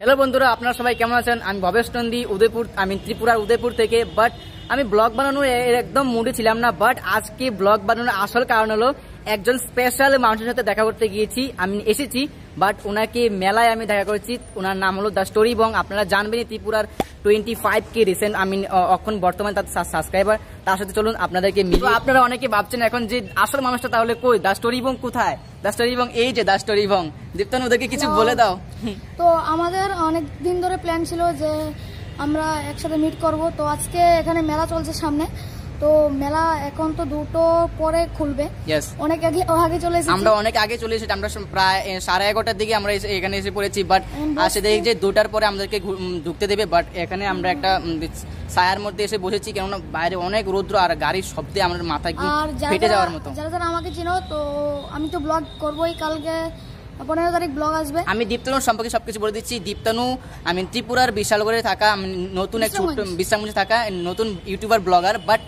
Hello বন্ধুরা, আপনারা সবাই কেমন আছেন? আমি ভবেশ নন্দী, উদয়পুর, আমি ত্রিপুরার উদয়পুর থেকে বাট আমি ব্লগ বানানোর একদম মুডে ছিলাম না বাট আজকে ব্লগ বানানোর আসল কারণ হলো একজন স্পেশাল মানুষের সাথে দেখা করতে গিয়েছি আমি এসেছি বাট ওনাকে মেলায় আমি দেখা করেছি ওনার নাম হলো দ্য স্টোরি এবং আপনারা জানবেন ত্রিপুরার টোয়েন্টি ফাইভ কে রিসেন্ট আমি এখন বর্তমানে তার সাবস্ক্রাইবার তার সাথে চলুন আপনাদেরকে মিলিয়ে আপনারা অনেকে ভাবছেন এখন যে আসল মানুষটা তাহলে কই? দ্য স্টোরি এবং কোথায়? দ্য স্টোরি এবং এই যে দ্য স্টোরি এবং। দীপ্তান ওদেরকে কিছু বলে দাও। তো আমাদের অনেক দিন ধরে প্ল্যান ছিল যে আমরা একসাথে মিট করব তো আজকে এখানে মেলা চলছে সামনে। তো মেলা এখন তো দুটো পরে খুলবে। অনেক আগে আগে চলে এসেছি। আমরা অনেক আগে চলে এসেছি আমরা প্রায় সাড়ে এগারোটার দিকে আমরা এখানে এসে পড়েছি বাট আসে দেখি যে দুটার পরে আমাদেরকে ঢুকতে দেবে বাট এখানে আমরা একটা ছায়ার মধ্যে এসে বসেছি কেননা বাইরে অনেক রৌদ্র আর গাড়ির শব্দে আমার মাথা ফেটে যাওয়ার মতো। যারা যারা আমাকে চিনো তো আমি তো ব্লগ করবোই কালকে পনেরো তারিখ ব্লগ আসবে। আমি দীপ্তানু সম্পর্কে সবকিছু বলে দিচ্ছি। দীপ্তানু আমি ত্রিপুরার বিশালগড়ে থাকা আমি নতুন এক ছোট্ট বিশ্রামগঞ্জে থাকা নতুন ইউটিউবার ব্লগার বাট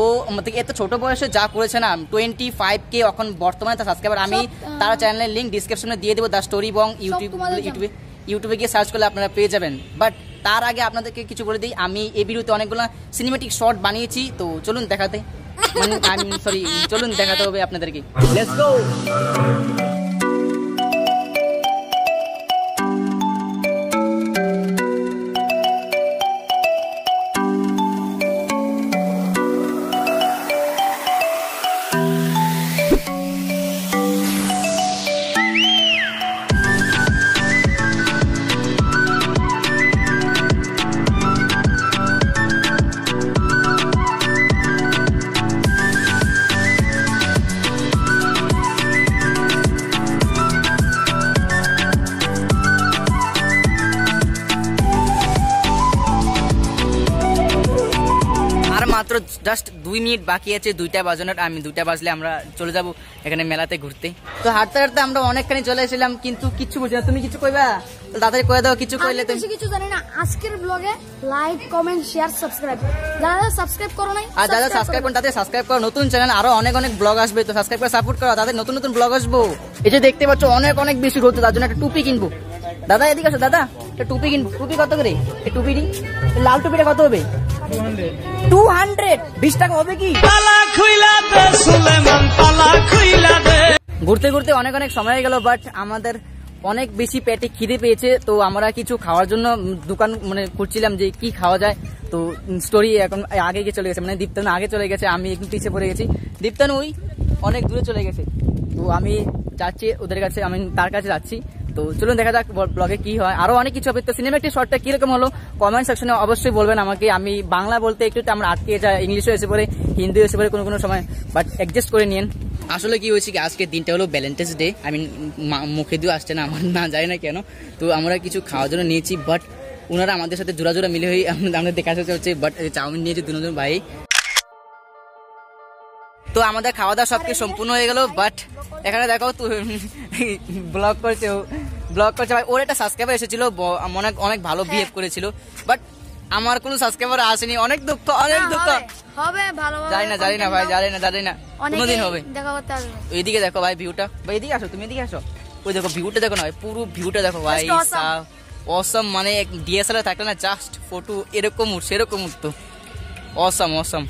ও আমাদের এত ছোট বয়সে যা করেছে না টোয়েন্টি ফাইভ কে এখন বর্তমানে তার সাবস্ক্রাইবার আমি তার চ্যানেলের লিঙ্ক ডিসক্রিপশনে দিয়ে দেবো দ্য স্টোরি এবং ইউটিউব ইউটিউবে ইউটিউবে গিয়ে সার্চ করলে আপনারা পেয়ে যাবেন। বাট তার আগে আপনাদেরকে কিছু বলে দিই আমি এই ভিডিওতে অনেকগুলো সিনেমেটিক শর্ট বানিয়েছি তো চলুন দেখাতে। মানে আমি সরি চলুন দেখাতে হবে আপনাদেরকে। লেটস গো মাত্র জাস্ট দুই মিনিট বাকি আছে দুইটা বাজানোর আমি দুইটা বাজলে আমরা চলে যাব এখানে মেলাতে ঘুরতে। তো হাঁটতে হাঁটতে আমরা অনেকখানি চলে এসেছিলাম কিন্তু কিছু বুঝি না তুমি কিছু কইবা? দাদাকে কয়ে দাও কিছু কইলে তুমি। কিছু জানি না আজকের ব্লগে লাইক কমেন্ট শেয়ার সাবস্ক্রাইব যারা সাবস্ক্রাইব করো নাই আর যারা সাবস্ক্রাইব করে করেন তাদের সাবস্ক্রাইব করো নতুন চ্যানেল আরও অনেক অনেক ব্লগ আসবে তো সাবস্ক্রাইব করে সাপোর্ট করো তাদের নতুন নতুন ব্লগ আসব। এই যে দেখতে পাচ্ছ অনেক অনেক বেশি রোদ তার জন্য একটা টুপি কিনবো। দাদা এদিকে আসো দাদা একটা টুপি কিনবো। টুপি কত করে? এই টুপিটি লাল টুপিটা কত হবে? টু হান্ড্রেড বিশ টাকা হবে কি? ঘুরতে ঘুরতে অনেক অনেক সময় হয়ে গেল বাট আমাদের অনেক বেশি পেটে খিদে পেয়েছে তো আমরা কিছু খাওয়ার জন্য দোকান মানে খুঁজছিলাম যে কি খাওয়া যায়। তো স্টোরি এখন আগে গিয়ে চলে গেছে মানে দীপ্তানু আগে চলে গেছে আমি একটু পিছিয়ে পড়ে গেছি। দীপ্তানু ওই অনেক দূরে চলে গেছে। তো আমি যাচ্ছি ওদের কাছে আমি তার কাছে যাচ্ছি। তো চলুন দেখা যাক ব্লগে কি হয়। আরও অনেক কিছু হবে তো সিনেমাটিক শর্টটা কীরকম হলো? কমেন্ট সেকশনে অবশ্যই বলবেন আমাকে। আমি বাংলা বলতে একটু আমরা আটকে যাই ইংলিশও এসে পড়ে, হিন্দি এসে পড়ে কোনো কোনো সময় বাট অ্যাডজাস্ট করে নিন। আসলে কি হয়েছে কি, আজকে দিনটা হলো ভ্যালেন্টাইন্স ডে আমি মুখে দিয়ে আসছে না, আমার না জানি না কেন। তো আমরা কিছু খাওয়ার জন্য নিয়েছি বাট ওনারা আমাদের সাথে জোড়া জোড়া মিলে হয়ে আমাদের দেখা যাচ্ছে বাট চাউমিন নিয়েছে দুজন ভাই। তো আমাদের খাওয়া দাওয়া সবকিছু সম্পূর্ণ হয়ে গেল বাট এখানে দেখো ব্লগ করছে ব্লগ করছে। ভাই ওর একটা সাবস্ক্রাইবার এসেছিল অনেক অনেক ভালো বিহেভ করেছিল বাট আমার কোনো সাবস্ক্রাইবার আসেনি। অনেক দুঃখ অনেক দুঃখ। হবে, ভালো জানি না জানি না ভাই জানি না জানি না। কোনোদিন হবে। এইদিকে দেখো ভাই ভিউটা ভাই এদিকে আসো তুমি এদিকে আসো। ওই দেখো ভিউটা দেখো না ভাই পুরো ভিউটা দেখো ভাই. অসম মানে ডিএসএলআর থাকলে না জাস্ট ফটো এরকম সেরকম উঠতো। অসম অসম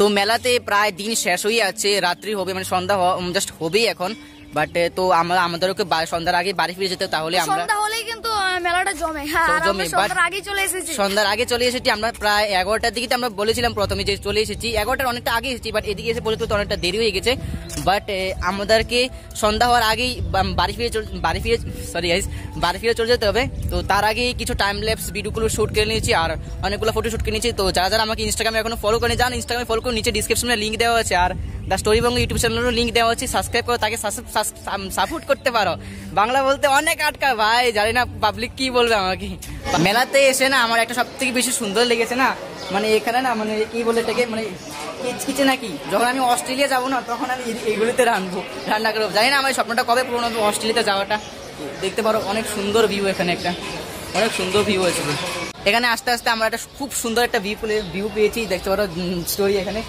তো মেলাতে প্রায় দিন শেষ হয়ে আছে রাত্রি হবে মানে সন্ধ্যা জাস্ট হবেই এখন। বাট তো আমরা আমাদেরকে সন্ধ্যার আগে বাড়ি ফিরে যেতে তাহলে আমরা সন্ধ্যা হলেই কিন্তু মেলাটা জমে। হ্যাঁ জমে, সন্ধ্যার আগে চলে এসেছি। সন্ধ্যার আগে চলে এসেছি আমরা প্রায় এগারোটার দিকে আমরা বলেছিলাম প্রথমে যে চলে এসেছি। এগারোটার অনেকটা আগে এসেছি বাট এদিকে এসে পর্যন্ত তো অনেকটা দেরি হয়ে গেছে। বাট আমাদেরকে সন্ধ্যা হওয়ার আগেই বাড়ি ফিরে বাড়ি ফিরে সরি গাইস বাড়ি ফিরে চলে যেতে হবে। তো তার আগে কিছু টাইম ল্যাপস ভিডিওগুলো শুট করে নিয়েছি আর অনেকগুলো ফটো শুট করে নিয়েছি। তো যারা যারা আমাকে ইনস্টাগ্রামে এখনও ফলো করে যান ইনস্টাগ্রামে ফলো করে নিচে ডিসক্রিপশনে লিঙ্ক দেওয়া আছে আর দ্য স্টোরি বঙ্গ ইউটিউব চ্যানেলেরও লিঙ্ক দেওয়া হচ্ছে সাবস্ক্রাইব করো, তাকে সাপোর্ট করতে পারো। বাংলা বলতে অনেক আটকা, ভাই, জানি না পাবলিক কি বলবে আমাকে। মেলাতে এসে না আমার একটা সব থেকে বেশি সুন্দর লেগেছে না মানে এখানে না মানে কি বলে এটাকে মানে কিচকিচে নাকি, যখন আমি অস্ট্রেলিয়া যাব না, তখন আমি এই- এইগুলিতে রান্নবো রান্না করব। জানি না আমার স্বপ্নটা কবে হবে অস্ট্রেলিয়াতে যাওয়াটা। দেখতে পারো, অনেক সুন্দর ভিউ এখানে একটা। অনেক সুন্দর ভিউ আছে এখানে আস্তে আস্তে আমরা একটা খুব সুন্দর একটা ভিউ ভিউ পেয়েছি দেখতে পারো স্টোরি এখানে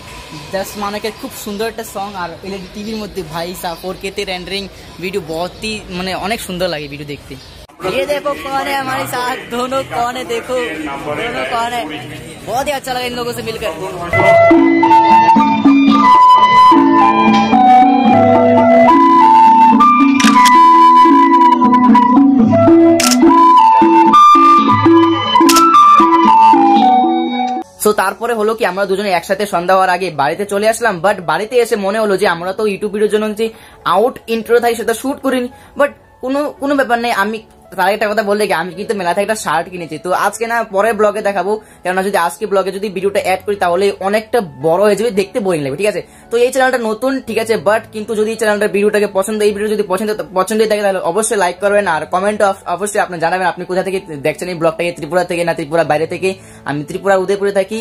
জাস্ট মানে খুব সুন্দর একটা সং আর এলইডি টিভির মধ্যে ভাই সা ফোর কেতে রেন্ডারিং ভিডিও বহুতই মানে অনেক সুন্দর লাগে ভিডিও দেখতে ये देखो कौन है हमारे साथ दोनों कौन है देखो दोनों कौन है बहुत ही अच्छा लगा इन लोगों से मिलकर সো তারপরে হলো কি, আমরা দুজনে একসাথে সন্ধ্যা হওয়ার আগে বাড়িতে চলে আসলাম বাট বাড়িতে এসে মনে হলো যে আমরা তো ইউটিউব ভিডিওর জন্য যে আউট ইন্ট্রো থাই সেটা শুট করিনি বাট কোনো কোনো ব্যাপার নেই, আমি তার একটা কথা বললে কি, আমি কিন্তু মেলা থেকে একটা শার্ট কিনেছি। তো আজকে না পরের ব্লগে দেখাবো, কেননা যদি আজকে ব্লগে যদি ভিডিওটা অ্যাড করি, তাহলে অনেকটা বড় হয়ে যাবে, দেখতে বোরিং লাগবে, ঠিক আছে? তো এই চ্যানেলটা নতুন, ঠিক আছে বাট কিন্তু যদি এই চ্যানেলটার ভিডিওটাকে পছন্দ, এই ভিডিও যদি পছন্দ পছন্দ হয়ে থাকে, তাহলে অবশ্যই লাইক করবেন, আর কমেন্ট অবশ্যই আপনি জানাবেন, আপনি কোথা থেকে দেখছেন এই ব্লগটাকে ত্রিপুরা থেকে না ত্রিপুরা বাইরে থেকে? আমি ত্রিপুরা, উদয়পুরে থাকি।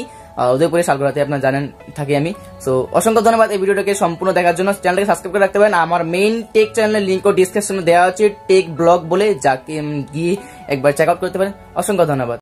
উদয়পুরে শালগড়াতে আপনার জানেন, থাকি আমি। সো অসংখ্য ধন্যবাদ এই ভিডিওটাকে সম্পূর্ণ দেখার জন্য। চ্যানেলটাকে সাবস্ক্রাইব করে রাখতে পারেন। আমার মেইন টেক চ্যানেলের লিঙ্কও ডিসক্রিপশনে দেওয়া আছে টেক ব্লগ বলে, যাকে গিয়ে একবার চেক আউট করতে পারেন। অসংখ্য ধন্যবাদ।